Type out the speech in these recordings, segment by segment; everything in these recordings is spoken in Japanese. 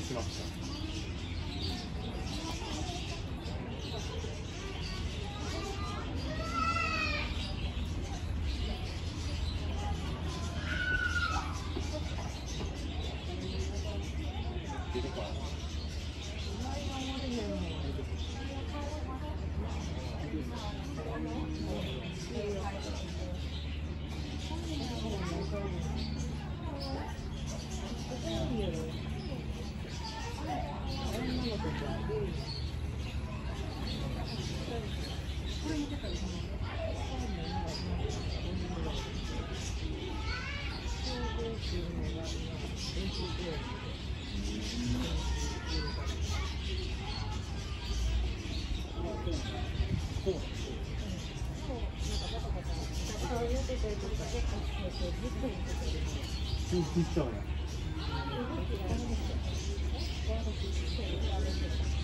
しました。出てこない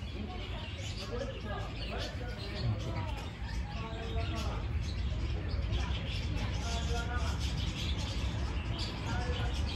Thank you.